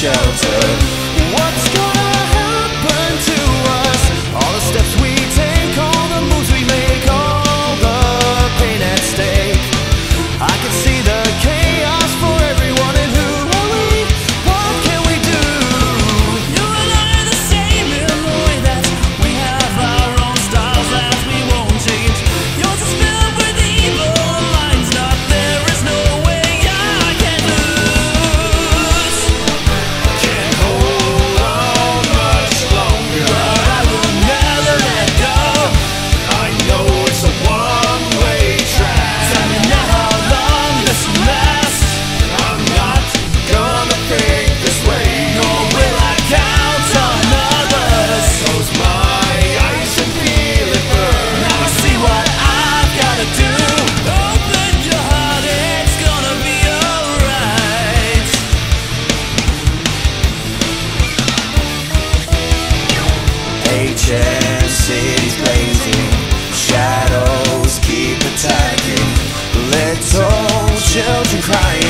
shelter children crying